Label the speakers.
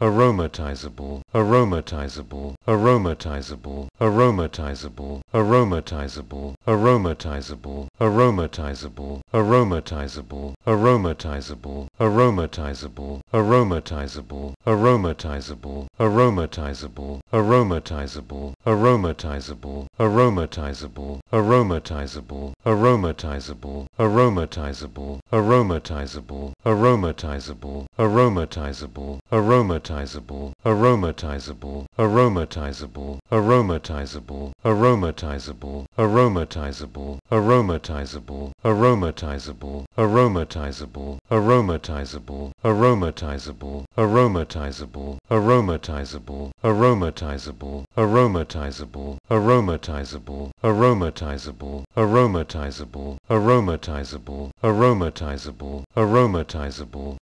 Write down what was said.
Speaker 1: aromatizable, aromatizable, aromatizable, aromatizable, aromatizable, aromatizable, aromatizable, aromatizable, aromatizable, aromatizable, aromatizable, aromatizable, aromatizable, aromatizable, aromatizable, aromatizable, aromatizable, aromatizable, aromatizable, aromatizable, aromatizable, aromatizable, aromatizable, aromatizable, aromatizable, aromatizable, aromatizable, aromatizable, aromatizable, aromatizable, aromatizable, aromatizable, aromatizable, aromatizable, aromatizable, aromatizable, aromatizable, aromatizable, aromatizable, aromatizable, aromatizable, aromatizable, aromatizable,